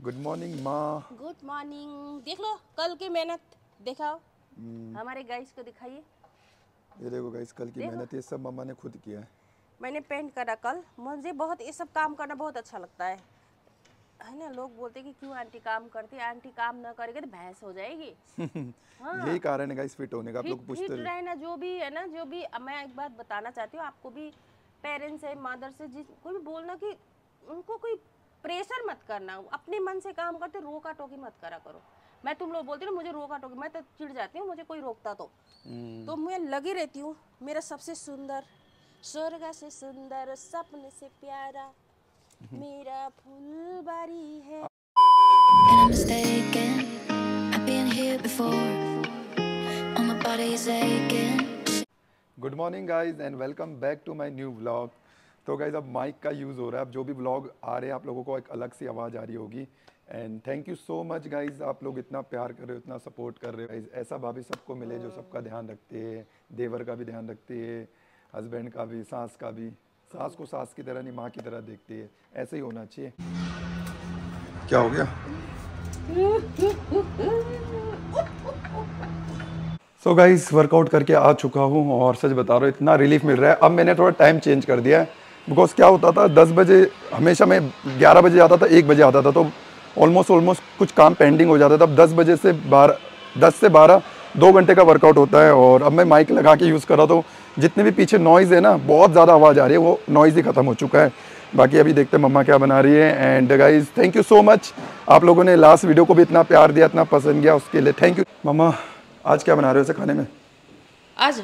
Good morning माँ good morning देख लो कल की मेहनत दिखाओ। हमारे गाइस को दिखाइए। ये देखो गाइस कल की मेहनत ये सब मम्मा ने खुद किया है। मैंने पेंट करा कल। मुझे बहुत ये सब काम करना बहुत अच्छा लगता है। है ना लोग बोलते हैं कि क्यों आंटी काम करती है? आंटी काम ना करेगी तो भैंस हो जाएगी। हाँ। यही कारण है गाइस फिट होने का। आप लोग पूछते फिट रहे रहे ना जो भी है ना जो भी। मैं एक बात बताना चाहती हूँ आपको भी पेरेंट्स है मदर से जिस कोई भी बोलना कि उनको कोई प्रेशर मत करना। अपने मन से काम करते रोका टोकी मत करा करो। मैं तुम लोग बोलते ना मुझे रोका टोकी मैं तो चिढ़ जाती हूँ मुझे कोई रोकता तो। हम्म, तो मैं लगी रहती हूँ मेरा सबसे सुंदर स्वर्ग से सुंदर सपने से प्यारा मेरा फुलबारी है. Good morning guys and welcome back to my new vlog तो गाइज़ अब माइक का यूज़ हो रहा है। अब जो भी ब्लॉग आ रहे हैं आप लोगों को एक अलग सी आवाज़ आ रही होगी। And thank you so much guys आप लोग इतना प्यार कर रहे हो इतना सपोर्ट कर रहे हो guys, ऐसा भाभी सबको मिले जो सबका ध्यान रखते हैं देवर का भी ध्यान रखते हैं हस्बैंड का भी सास का भी। सास को सास की तरह नहीं माँ की तरह देखती है। ऐसे ही होना चाहिए। क्या हो गया? सो गाइस वर्कआउट करके आ चुका हूँ और सच बता रहा हूँ इतना रिलीफ मिल रहा है। अब मैंने थोड़ा टाइम चेंज कर दिया है। बिकॉज़ क्या होता था दस बजे हमेशा मैं ग्यारह बजे आता था एक बजे आता था तो ऑलमोस्ट ऑलमोस्ट कुछ काम पेंडिंग हो जाता था। अब दस बजे से बारह दस से बारह दो घंटे का वर्कआउट होता है और अब मैं माइक लगा के यूज़ कर रहा तो जितने भी पीछे नॉइज़ है ना बहुत ज़्यादा आवाज़ आ रही है वो नॉइज़ ही ख़त्म हो चुका है। बाकी अभी देखते हैं मम्मा क्या बना रही है। And guys thank you so much आप लोगों ने लास्ट वीडियो को भी इतना प्यार दिया इतना पसंद किया उसके लिए थैंक यू मम्मा आज क्या बना रहे हो इसे खाने में? आज?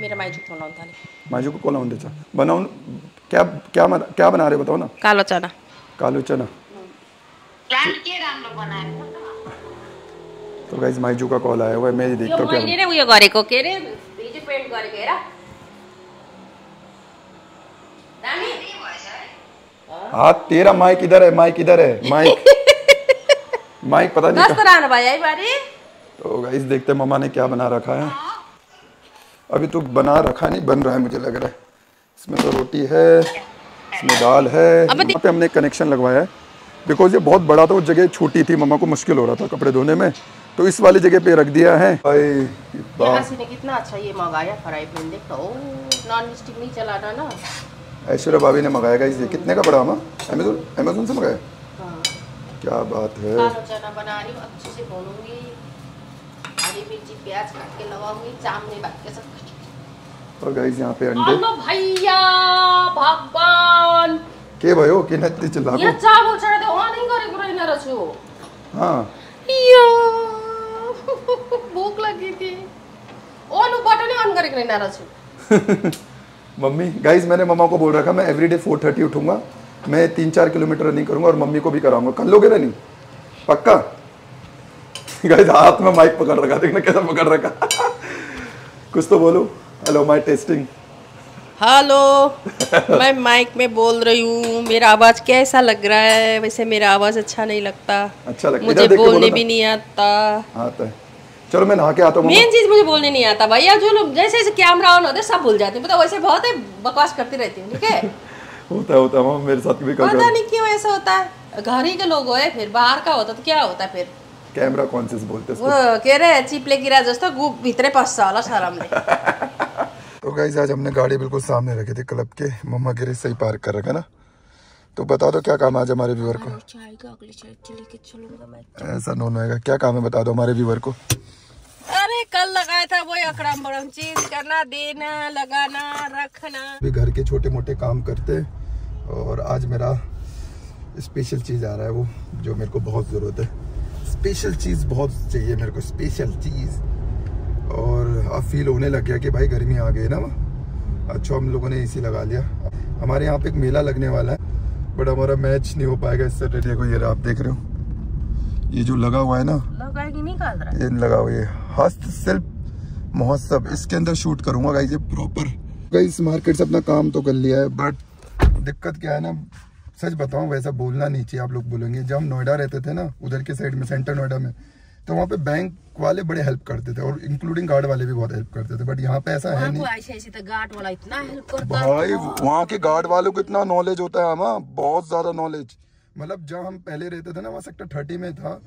मेरा माइजू फ़ोन था माजू को कोला चा बनाओ क्या क्या क्या बना रहे बताओ ना। कालो चना। कालू चना। तो गाइज़ माइजू का कॉल आया हुआ है मैं ये देखता हूँ क्या गरेको के अरे हिजो पेन्ट गरेको हेर दामी हाँ तेरा माइक इधर है माइक इधर है माइक। माइक पता नहीं है बारी। तो गाइस देखते हैं मम्मा ने क्या बना रखा है। अभी तो बना रखा नहीं बन रहा है मुझे लग रहा है। इसमें तो रोटी है इसमें दाल है। यहाँ पे हमने कनेक्शन लगवाया है। बिकॉज़ ये बहुत बड़ा था वो जगह छोटी थी मम्मा को मुश्किल हो रहा था कपड़े धोने में। तो इस वाली जगह पे रख दिया है। भाई कितना अच्छा ये मंगाया फ्राई पैन देख नॉन स्टिक नहीं चलाना ना। ऐश्वर्या भाभी ने मंगाया गाइस ये कितने का पड़ा अमेजोन अमेजोन से मंगाया? हाँ। क्या बात है कालो चना बना रही हूँ अच्छे से भूनूँगी हरी मिर्ची प्याज काट के लगाऊँगी चामने बात के सब और गाइस यहाँ पे अंडे। हेलो भैया भगवान। के भयो किन यति चिल्लाएको यहाँ चावल चढा त अन गरेको रहेन रहेछु हाँ यो। भोक लगी थी। ओनु बटन अन गरेको रहेन रहेछु मम्मी गाइस मैंने मम्मा को बोल रखा मैं एवरीडे फोर थर्टी उठूँगा। मैं तीन चार किलोमीटर रनिंग करूँगा और मम्मी को भी कराऊँगा। कर लोगे रनिंग पक्का? गाइस हाथ में माइक पकड़ रखा देखना कैसा पकड़ रखा। कुछ तो बोलो। हेलो माई टेस्टिंग हेलो मैं माइक में बोल रही हूँ। मेरा आवाज़ कैसा लग रहा है? वैसे मेरा आवाज़ अच्छा नहीं लगता। अच्छा लगता मुझे बोलने भी नहीं आता। आता है। चलो मैं नहा के आता हूँ मेन चीज़ मुझे बोलने नहीं आता भैया जो लोग जैसे जैसे कैमरा ऑन होता है सब भूल जाते हैं। पता वैसे बहुत ही बकवास करती रहती हूँ ठीक है? होता है होता है मेरे साथ भी पता नहीं क्यों ऐसा होता है। घर ही के लोग होए फिर बाहर का होता तो क्या होता है फिर? कैमरा कॉन्सियस बोलते हैं वो के अरे चिप्ले गिरा जस्तो गु भित्रै पस्छ होला शरमले तो गाइस आज हमने गाड़ी बिल्कुल सामने रखी थी क्लब के। मम्मा गिरे सही पार्क कर रखा ना? तो बता दो क्या काम है आज हमारे व्यूवर को? चाय का अगली चाय के लेके चलूँगा मैं। ऐसा नोन होएगा। क्या काम है बता दो हमारे व्यूवर को? अरे कल लगाया था वो अकड़म बड़म चीज़ करना देना लगाना रखना। भी घर के छोटे मोटे काम करते और आज मेरा स्पेशल चीज़ आ रहा है वो जो मेरे को बहुत ज़रूरत है। स्पेशल चीज़ बहुत चाहिए मेरे को स्पेशल चीज़ और अब फील होने लग गया कि भाई गर्मी आ गई ना अच्छा हम लोगों ने एसी लगा लिया। हमारे यहाँ पे एक मेला लगने वाला है बट हमारा मैच नहीं हो पाएगा इस सैटरडे को ये आप देख रहे हो। ये जो लगा हुआ है ना लगाएगी नहीं काल ये लगा हुआ है हस्तशिल्प महोत्सव। इसके अंदर शूट करूँगा गाइस ये प्रॉपर गाइस मार्केट से अपना काम तो कर लिया है बट दिक्कत क्या है ना सच बताऊँ वैसा बोलना नहीं चाहिए आप लोग बोलेंगे। जब हम नोएडा रहते थे ना उधर के साइड में सेंटर नोएडा में तो वहाँ पे बैंक वाले बड़े हेल्प करते थे और इंक्लूडिंग गार्ड वाले भी बहुत हेल्प करते थे। बट यहाँ पे ऐसा है नहीं। ऐसे तो गार्ड वाला इतना हेल्प करता भाई वहाँ के गार्ड वालों को इतना नॉलेज होता है हमारा बहुत ज़्यादा नॉलेज मतलब जब हम पहले रहते थे ना वहाँ सेक्टर थर्टी में था।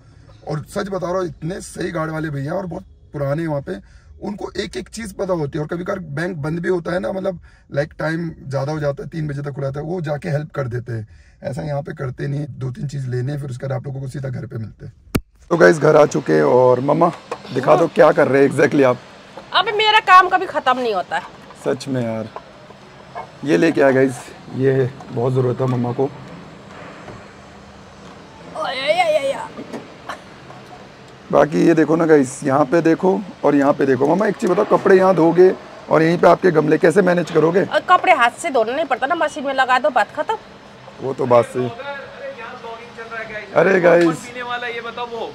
और सच बता रहा हूँ इतने सही गार्ड वाले भैया और बहुत पुराने वहाँ पे। उनको एक एक चीज़ पता होती है और कभी कभार बैंक बंद भी होता है ना मतलब लाइक टाइम ज़्यादा हो जाता है तीन बजे तक खुला था वो जाके हेल्प कर देते हैं। ऐसा यहाँ पे करते नहीं दो तीन चीज़ लेने फिर उसके बाद आप लोगों को सीधा घर पे मिलते हैं। तो गाइस घर आ चुके हैं और मम्मा दिखा दो क्या कर रहे हैं एग्जैक्टली आप। अब मेरा काम कभी खत्म नहीं होता है। सच में यार। ये लेके आ गाइस ये बहुत ज़रूरत है मम्मा को। बाकी ये देखो ना गाइस यहाँ पे देखो और यहाँ पे देखो। मम्मा एक चीज़ बताओ कपड़े यहाँ धोगे और यहीं पे आपके गमले कैसे मैनेज करोगे? और कपड़े हाथ से धोना नहीं पड़ता ना मशीन में लगा दो बात खत्म। वो तो बात सही। यहाँ ब्लॉगिंग चल रहा है guys। अरे कौन guys। पीने वाला ये बताओ वो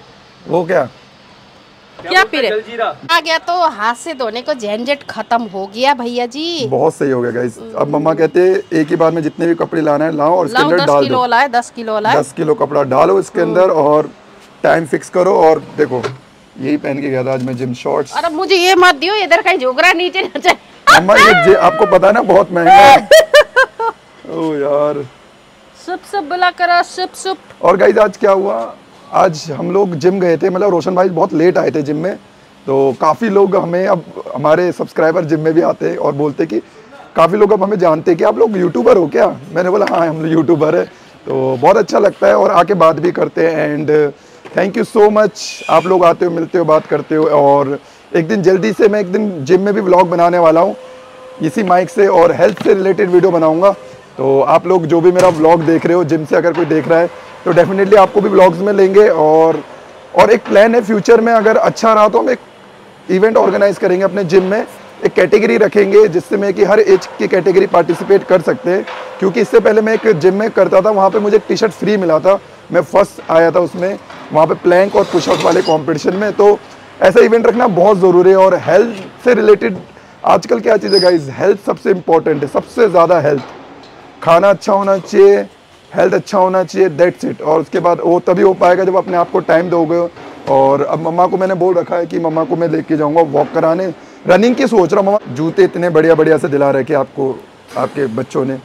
वो क्या? क्या पी रहे? आ गया तो हाथ से धोने को झंझट खत्म हो गया भैया जी। बहुत सही हो गया गाइस अब मम्मा कहते हैं एक ही बार में जितने भी कपड़े लाना है लाओ और इसके अंदर दस डाल किलो दो। दस किलो वाला दस किलो कपड़ा डालो इसके अंदर और टाइम फिक्स करो और देखो यही पहन के गया था आज मैं जिम शॉर्ट्स अरे मुझे ये मत दियो इधर कहीं झोकरा नीचे न जाए। मम्मा ये जे- आपको पता ना बहुत महँगा है। ओ यार। सुप सुप बुला करो सुप सुप। और गाइज़ आज क्या हुआ? आज हम लोग जिम गए थे मतलब रोशन भाई बहुत लेट आए थे जिम में तो काफ़ी लोग हमें अब हमारे सब्सक्राइबर जिम में भी आते हैं और बोलते कि काफ़ी लोग अब हमें जानते हैं कि आप लोग यूट्यूबर हो क्या? मैंने बोला हाँ हम लोग यूट्यूबर है। तो बहुत अच्छा लगता है और आके बात भी करते हैं and thank you so much आप लोग आते हो, मिलते हो, बात करते हो और एक दिन जल्दी से मैं एक दिन जिम में भी ब्लॉग बनाने वाला हूँ। इसी माइक से और हेल्थ से रिलेटेड वीडियो बनाऊँगा। तो आप लोग जो भी मेरा ब्लॉग देख रहे हो जिम से अगर कोई देख रहा है तो डेफिनेटली आपको भी ब्लॉग्स में लेंगे और और एक प्लान है फ्यूचर में अगर अच्छा रहा तो हम एक इवेंट ऑर्गेनाइज करेंगे अपने जिम में। एक कैटेगरी रखेंगे जिससे मैं कि हर एज की कैटेगरी पार्टिसिपेट कर सकते हैं। क्योंकि इससे पहले मैं एक जिम में करता था, वहाँ पे मुझे टी शर्ट फ्री मिला था। मैं फ़र्स्ट आया था उसमें, वहाँ पे प्लैंक और पुशअप वाले कंपटीशन में। तो ऐसा इवेंट रखना बहुत ज़रूरी है और हेल्थ से रिलेटेड आजकल क्या चीज़ है गाइज़ हेल्थ सबसे इंपॉर्टेंट है, सबसे ज़्यादा हेल्थ खाना अच्छा होना चाहिए हेल्थ अच्छा होना चाहिए दैट्स इट और उसके बाद वो तभी हो पाएगा जब अपने आप को टाइम दोगे। और अब मम्मा को मैंने बोल रखा है कि मम्मा को मैं लेके जाऊँगा वॉक कराने। रनिंग की सोच रहा हूँ मम्मा जूते इतने बढ़िया बढ़िया से दिला रखे आपको आपके बच्चों ने।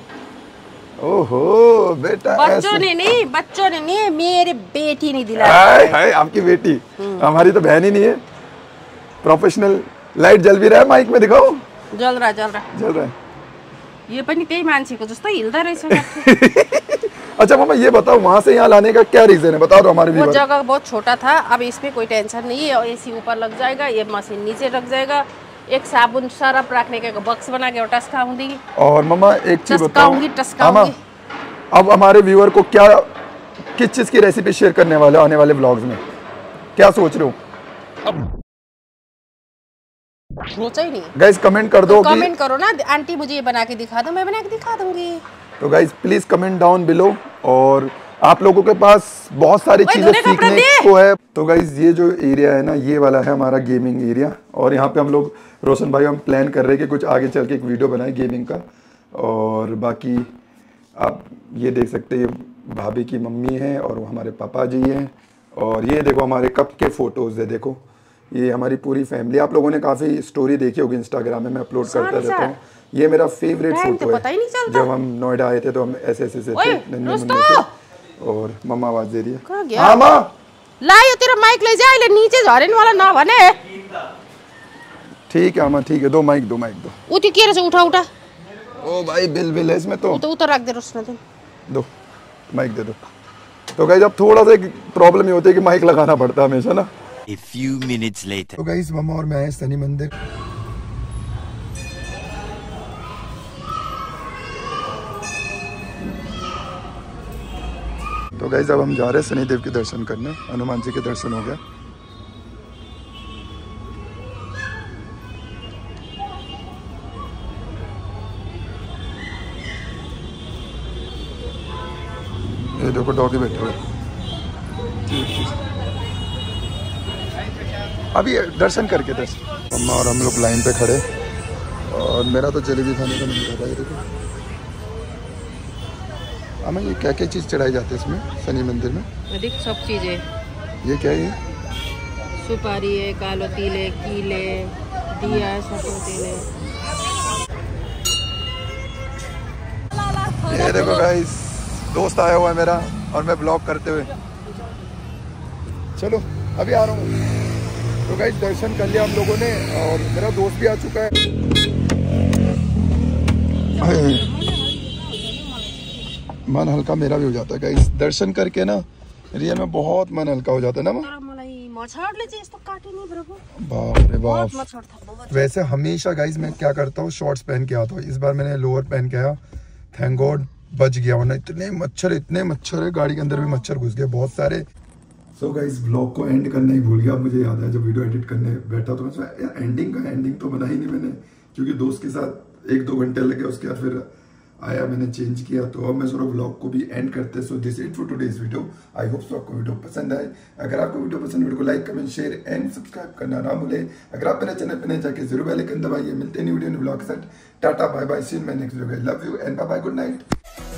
ओहो बेटा बच्चों ने नहीं बच्चों ने नहीं मेरी बेटी ने दिला हाय हाय आपकी बेटी। हमारी तो बहन ही नहीं है। प्रोफेशनल लाइट जल भी रहा है माइक में दिखाओ। जल रहा जल रहा जल रहा है। यो पनि त्यही मान्छेको जस्तो हिल्दो रहेछ अच्छा मामा ये बताओ वहाँ से यहाँ लाने का क्या रीजन है? बताओ तो हमारे वो जगह बहुत छोटा था अब इसमें कोई टेंशन नहीं है और एसी ऊपर लग जाएगा ये मशीन नीचे रख जाएगा। एक साबुन सरफ रखने का बॉक्स बना के टसकाऊँगी। और मम्मा एक चीज़ टसकाऊँगी टसकाऊँगी। अब हमारे व्यूअर को क्या किस चीज़ की रेसिपी शेयर करने वाले आने वाले ब्लॉग्स में? क्या सोच रहे हो? अब सोचा ही नहीं। गाइस कमेंट कर दो कि कमेंट करो ना। आंटी मुझे ये बना के दिखा दो मैं बना के दिखा दूँगी। तो guys please comment down below और आप लोगों के पास बहुत सारी चीज़ें सीखने को है। तो गाइस ये जो एरिया है ना ये वाला है हमारा गेमिंग एरिया और यहाँ पे हम लोग रोशन भाई हम प्लान कर रहे हैं कि कुछ आगे चल के एक वीडियो बनाए गेमिंग का। और बाकी आप ये देख सकते हैं भाभी की मम्मी है और वो हमारे पापा जी हैं। और ये देखो हमारे कप के फ़ोटोज़ है देखो। ये हमारी पूरी फैमिली आप लोगों ने काफ़ी स्टोरी देखी होगी इंस्टाग्राम में मैं अपलोड करता रहता हूँ। ये मेरा फेवरेट फ़ोटो ही है। जब हम नोएडा आए थे तो हम ऐसे ऐसे से। से और मम्मा आवाज़ दे रही है। कहाँ गया? हाँ माँ। लायो तेरो माइक ले जा अहिले नीचे झरेन वाला नभने ठीक है माँ ठीक है दो माइक दो माइक दो। ऊ त्यो के रहेछ उठा उठा। ओ भाई बिल बिल है इसमें तो। त उता राखिदिनुहोस् न त्यो दो माइक दे दो। तो गाइज़ अब थोड़ा सा एक प्रॉब्लम ये होती है कि माइक लगाना पड़ता है हमेशा ना। A few minutes later. तो गाइज़ मम्मा और मैं आए शनि मंदिर। गाइज़ अब हम जा रहे हैं शनिदेव के दर्शन करने। हनुमान जी के दर्शन हो गया ये देखो, डॉगी बैठे हुए। अभी दर्शन करके दर्शन। मम्मा और हम लोग लाइन पे खड़े। और मेरा तो जलेबी खाने का मन कर रहा है देखो। अम्मा ये क्या क्या चीज़ चढ़ाई जाती है इसमें शनि मंदिर में? देख सब चीज़। ये क्या है सुपारी है कालो तिल कील दिया तेल ये देखो गाइस दोस्त आया हुआ है मेरा और मैं ब्लॉग करते हुए। चलो अभी आ रहा हूँ। तो गाइस दर्शन कर लिया हम लोगों ने और मेरा दोस्त भी आ चुका है। मन हल्का मेरा भी हो जाता है गाइस दर्शन करके ना रियल में बहुत मन हल्का हो जाता है ना बाप रे बाप। वैसे हमेशा गाइस मैं क्या करता हूँ शॉर्ट्स पहन के आता हूँ। इस बार मैंने लोअर पहन के आया। थैंक गॉड बच गया वरना इतने मच्छर इतने मच्छर है गाड़ी के अंदर भी मच्छर घुस गए बहुत सारे। सो गाइस ब्लॉग को एंड करना ही भूल गया। मुझे याद है जब वीडियो एडिट करने बैठा तो मैं यार एंडिंग का एंडिंग तो बना ही नहीं मैंने। क्योंकि दोस्त के साथ एक दो घंटे लगे उसके बाद फिर आया मैंने चेंज किया तो अब मैं जरा ब्लॉग को भी एंड करते हैं। So this it for today's video I hope so आपको वीडियो पसंद आए। अगर आपको वीडियो पसंद वीडियो को like comment share and subscribe करना ना भूले। अगर आप मेरे चैनल पर नहीं जाके ज़रूर बेल आइकन दबाइए। मिलते हैं न्यू वीडियो ब्लॉग के साथ। Tata bye bye see in my next video love you and bye bye good night